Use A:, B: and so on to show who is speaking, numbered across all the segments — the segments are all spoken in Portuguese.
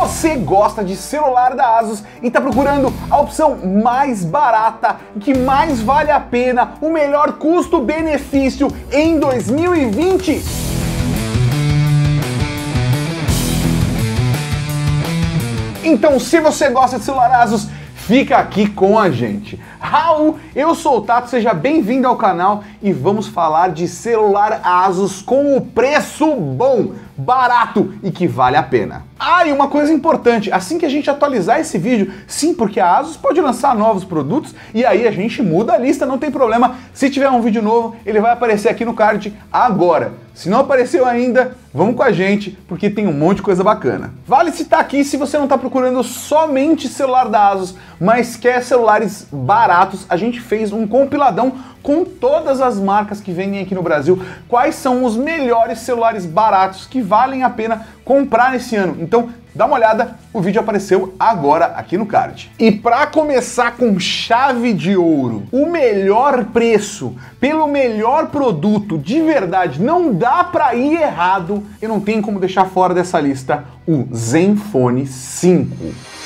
A: Você gosta de celular da Asus e está procurando a opção mais barata, que mais vale a pena, o melhor custo-benefício em 2020? Então, se você gosta de celular Asus, fica aqui com a gente. Raul, eu sou o Tato, seja bem-vindo ao canal e vamos falar de celular Asus com o preço bom, barato e que vale a pena. Ah, e uma coisa importante, assim que a gente atualizar esse vídeo, sim, porque a Asus pode lançar novos produtos e aí a gente muda a lista, não tem problema. Se tiver um vídeo novo, ele vai aparecer aqui no card agora. Se não apareceu ainda, vamos com a gente, porque tem um monte de coisa bacana. Vale citar aqui se você não está procurando somente celular da Asus, mas quer celulares baratos, a gente fez um compiladão com todas as marcas que vendem aqui no Brasil, quais são os melhores celulares baratos que valem a pena comprar nesse ano. Então, dá uma olhada, o vídeo apareceu agora aqui no card. E para começar com chave de ouro, o melhor preço pelo melhor produto, de verdade, não dá para ir errado. E não tem como deixar fora dessa lista o Zenfone 5.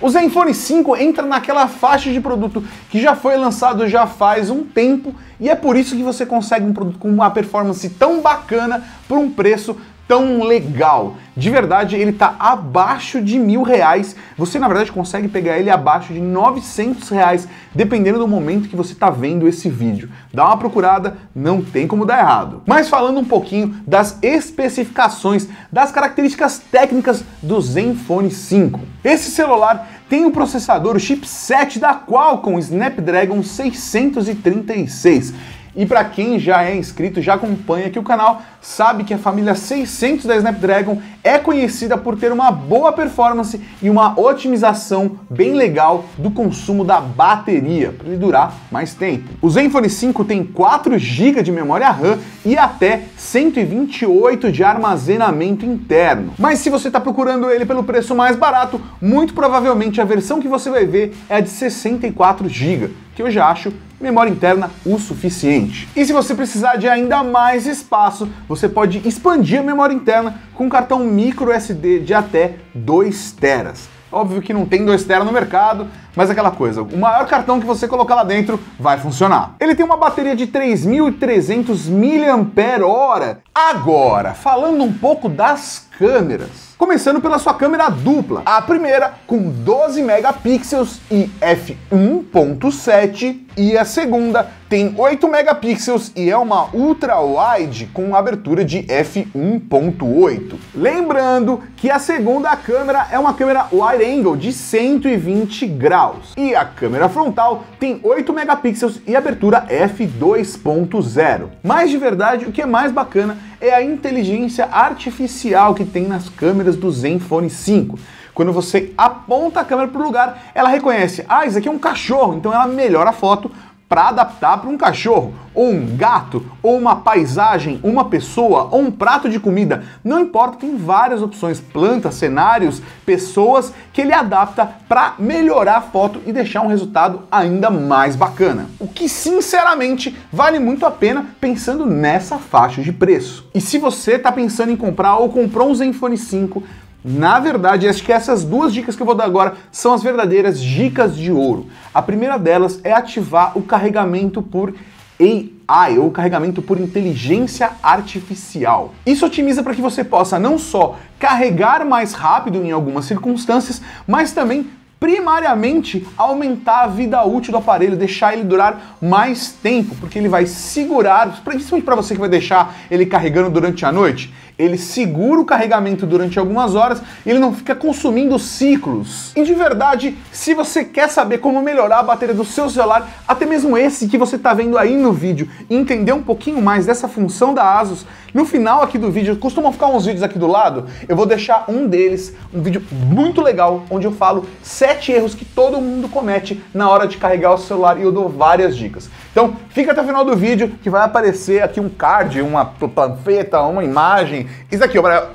A: O Zenfone 5 entra naquela faixa de produto que já foi lançado já faz um tempo e é por isso que você consegue um produto com uma performance tão bacana por um preço tão legal. De verdade, ele está abaixo de mil reais. Você, na verdade, consegue pegar ele abaixo de 900 reais, dependendo do momento que você está vendo esse vídeo. Dá uma procurada, não tem como dar errado. Mas falando um pouquinho das especificações, das características técnicas do Zenfone 5. Esse celular tem o processador, o chipset da Qualcomm Snapdragon 636 e para quem já é inscrito, já acompanha aqui o canal, sabe que a família 600 da Snapdragon é conhecida por ter uma boa performance e uma otimização bem legal do consumo da bateria, para ele durar mais tempo. O Zenfone 5 tem 4 GB de memória RAM e até 128 de armazenamento interno. Mas se você está procurando ele pelo preço mais barato, muito provavelmente a versão que você vai ver é a de 64 GB, que eu já acho memória interna o suficiente. E se você precisar de ainda mais espaço, você pode expandir a memória interna com um cartão micro SD de até 2 teras. Óbvio que não tem 2 TB no mercado, mas aquela coisa, o maior cartão que você colocar lá dentro vai funcionar. Ele tem uma bateria de 3.300 mAh. Agora, falando um pouco das câmeras. Começando pela sua câmera dupla. A primeira com 12 megapixels e f1.7 e a segunda tem 8 megapixels e é uma ultra wide com abertura de f1.8. Lembrando que a segunda câmera é uma câmera wide angle de 120 graus e a câmera frontal tem 8 megapixels e abertura f2.0. Mas de verdade, o que é mais bacana é a inteligência artificial que tem nas câmeras do Zenfone 5. Quando você aponta a câmera para o lugar, ela reconhece, ah, isso aqui é um cachorro, então ela melhora a foto para adaptar para um cachorro, ou um gato, ou uma paisagem, uma pessoa, ou um prato de comida. Não importa, tem várias opções, plantas, cenários, pessoas que ele adapta para melhorar a foto e deixar um resultado ainda mais bacana. O que sinceramente vale muito a pena pensando nessa faixa de preço. E se você está pensando em comprar ou comprou um Zenfone 5, na verdade, acho que essas duas dicas que eu vou dar agora são as verdadeiras dicas de ouro. A primeira delas é ativar o carregamento por AI, ou carregamento por inteligência artificial. Isso otimiza para que você possa não só carregar mais rápido em algumas circunstâncias, mas também primariamente aumentar a vida útil do aparelho, deixar ele durar mais tempo, porque ele vai segurar, principalmente para você que vai deixar ele carregando durante a noite, ele segura o carregamento durante algumas horas ele não fica consumindo ciclos. E de verdade, se você quer saber como melhorar a bateria do seu celular, até mesmo esse que você está vendo aí no vídeo, e entender um pouquinho mais dessa função da ASUS, no final aqui do vídeo, costumam ficar uns vídeos aqui do lado, eu vou deixar um deles, um vídeo muito legal, onde eu falo sete erros que todo mundo comete na hora de carregar o celular e eu dou várias dicas. Então, fica até o final do vídeo que vai aparecer aqui um card, uma panfleta, uma imagem. Isso aqui, ó.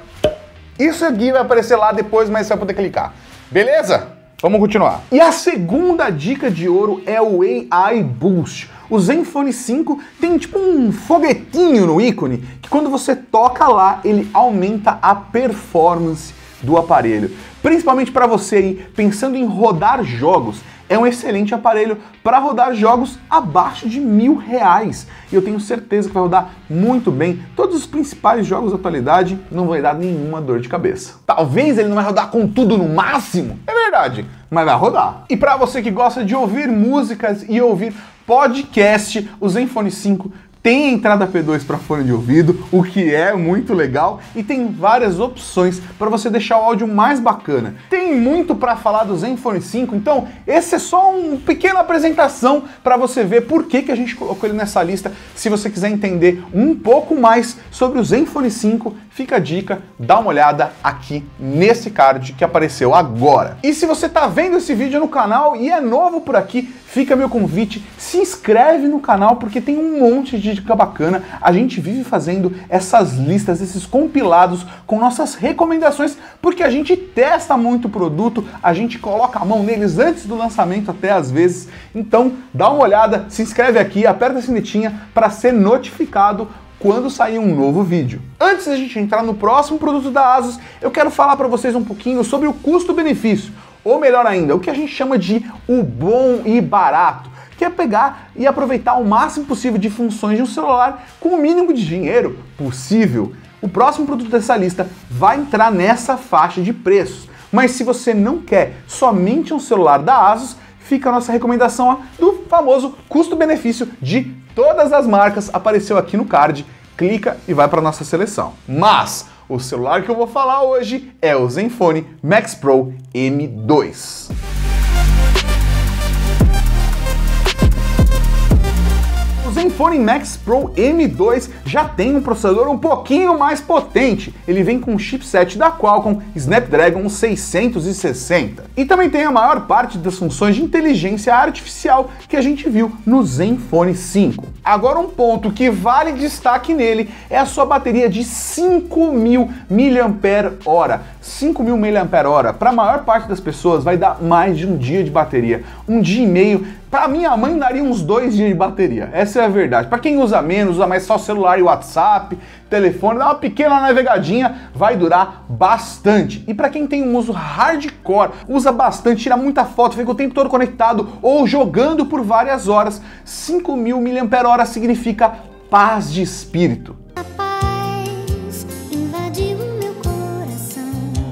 A: Isso aqui vai aparecer lá depois, mas você vai poder clicar. Beleza? Vamos continuar. E a segunda dica de ouro é o AI Boost. O Zenfone 5 tem tipo um foguetinho no ícone que quando você toca lá, ele aumenta a performance do aparelho. Principalmente para você aí pensando em rodar jogos, é um excelente aparelho para rodar jogos abaixo de mil reais. E eu tenho certeza que vai rodar muito bem todos os principais jogos da atualidade, não vai dar nenhuma dor de cabeça. Talvez ele não vai rodar com tudo no máximo, é verdade, mas vai rodar. E para você que gosta de ouvir músicas e ouvir podcast, o Zenfone 5 tem entrada P2 para fone de ouvido, o que é muito legal, e tem várias opções para você deixar o áudio mais bacana. Tem muito para falar do Zenfone 5, então esse é só uma pequena apresentação para você ver por que, que a gente colocou ele nessa lista. Se você quiser entender um pouco mais sobre o Zenfone 5, fica a dica, dá uma olhada aqui nesse card que apareceu agora. E se você está vendo esse vídeo no canal e é novo por aqui, fica meu convite, se inscreve no canal porque tem um monte de dica bacana. A gente vive fazendo essas listas, esses compilados com nossas recomendações, porque a gente testa muito produto, a gente coloca a mão neles antes do lançamento até às vezes. Então, dá uma olhada, se inscreve aqui, aperta a sinetinha para ser notificado quando sair um novo vídeo. Antes da gente entrar no próximo produto da Asus, eu quero falar para vocês um pouquinho sobre o custo-benefício. Ou melhor ainda, o que a gente chama de o bom e barato, que é pegar e aproveitar o máximo possível de funções de um celular com o mínimo de dinheiro possível. O próximo produto dessa lista vai entrar nessa faixa de preços. Mas se você não quer somente um celular da Asus, fica a nossa recomendação do famoso custo-benefício de todas as marcas. Apareceu aqui no card, clica e vai para nossa seleção. Mas o celular que eu vou falar hoje é o Zenfone Max Pro M2. Zenfone Max Pro M2 já tem um processador um pouquinho mais potente. Ele vem com um chipset da Qualcomm Snapdragon 660. E também tem a maior parte das funções de inteligência artificial que a gente viu no Zenfone 5. Agora um ponto que vale destaque nele é a sua bateria de 5000 mAh. 5000 mAh para a maior parte das pessoas vai dar mais de um dia de bateria. Um dia e meio para minha mãe daria uns dois dias de bateria. Essa é a verdade. Para quem usa menos, usa mais só celular e WhatsApp, telefone, dá uma pequena navegadinha, vai durar bastante. E para quem tem um uso hardcore, usa bastante, tira muita foto, fica o tempo todo conectado ou jogando por várias horas, 5000 mAh significa paz de espírito.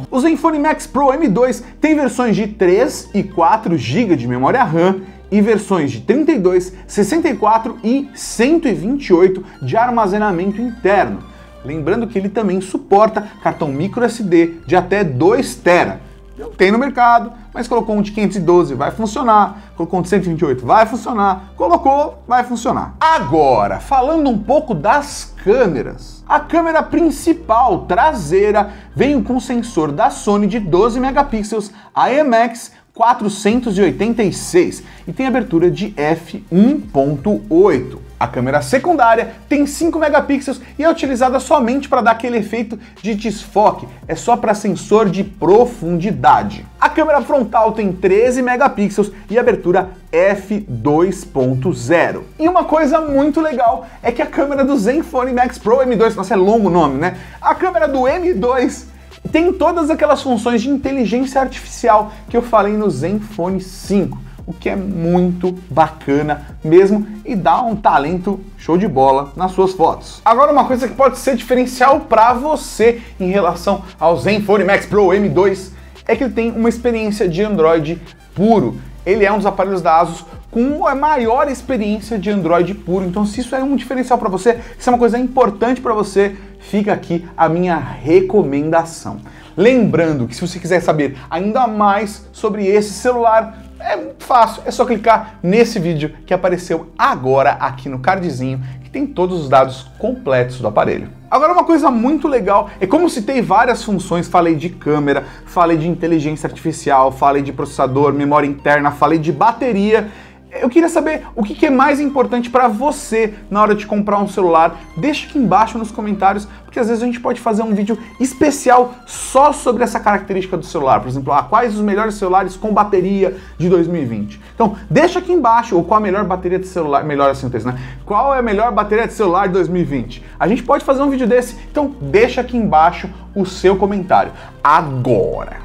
A: O Zenfone Max Pro M2 tem versões de 3 e 4 GB de memória RAM e versões de 32, 64 e 128 de armazenamento interno. Lembrando que ele também suporta cartão micro SD de até 2 TB. Não tem no mercado, mas colocou um de 512, vai funcionar. Colocou um de 128, vai funcionar. Colocou, vai funcionar. Agora, falando um pouco das câmeras. A câmera principal traseira veio com sensor da Sony de 12 megapixels IMX 486 e tem abertura de f1.8. A câmera secundária tem 5 megapixels e é utilizada somente para dar aquele efeito de desfoque, é só para sensor de profundidade. A câmera frontal tem 13 megapixels e abertura f2.0. E uma coisa muito legal é que a câmera do Zenfone Max Pro M2, nossa é longo o nome, né? A câmera do M2 tem todas aquelas funções de inteligência artificial que eu falei no Zenfone 5, o que é muito bacana mesmo e dá um talento show de bola nas suas fotos. Agora uma coisa que pode ser diferencial para você em relação ao Zenfone Max Pro M2 é que ele tem uma experiência de Android puro. Ele é um dos aparelhos da ASUS com a maior experiência de Android puro. Então, se isso é um diferencial para você, se é uma coisa importante para você, fica aqui a minha recomendação. Lembrando que se você quiser saber ainda mais sobre esse celular, é fácil, é só clicar nesse vídeo que apareceu agora aqui no cardzinho, que tem todos os dados completos do aparelho. Agora uma coisa muito legal, é como citei várias funções, falei de câmera, falei de inteligência artificial, falei de processador, memória interna, falei de bateria, eu queria saber o que é mais importante para você na hora de comprar um celular. Deixa aqui embaixo nos comentários, porque às vezes a gente pode fazer um vídeo especial só sobre essa característica do celular. Por exemplo, ah, quais os melhores celulares com bateria de 2020. Então, deixa aqui embaixo ou qual a melhor bateria de celular, melhor assim né? Qual é a melhor bateria de celular de 2020? A gente pode fazer um vídeo desse, então deixa aqui embaixo o seu comentário. Agora,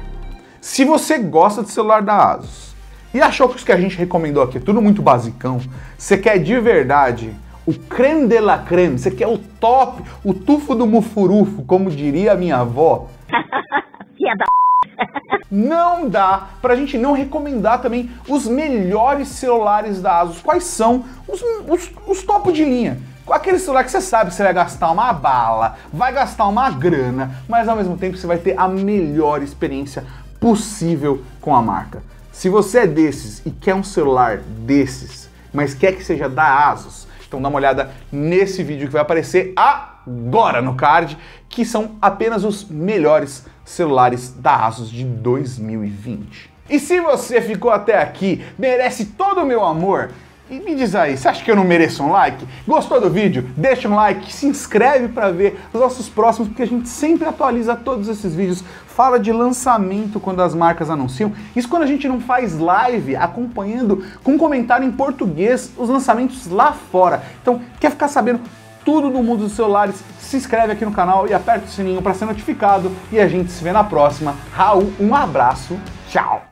A: se você gosta de celular da ASUS, e achou que os que a gente recomendou aqui é tudo muito basicão? Você quer de verdade o creme de la creme? Você quer o top, o tufo do mufurufo, como diria a minha avó? não dá pra gente não recomendar também os melhores celulares da ASUS. Quais são os, os, os topo de linha? Aquele celular que você sabe que você vai gastar uma bala, vai gastar uma grana, mas ao mesmo tempo você vai ter a melhor experiência possível com a marca. Se você é desses e quer um celular desses, mas quer que seja da Asus, então dá uma olhada nesse vídeo que vai aparecer agora no card, que são apenas os melhores celulares da Asus de 2020. E se você ficou até aqui, merece todo o meu amor, e me diz aí, você acha que eu não mereço um like? Gostou do vídeo? Deixa um like, se inscreve para ver os nossos próximos, porque a gente sempre atualiza todos esses vídeos. Fala de lançamento quando as marcas anunciam. Isso quando a gente não faz live acompanhando com comentário em português os lançamentos lá fora. Então, quer ficar sabendo tudo do mundo dos celulares? Se inscreve aqui no canal e aperta o sininho para ser notificado. E a gente se vê na próxima. Raul, um abraço. Tchau!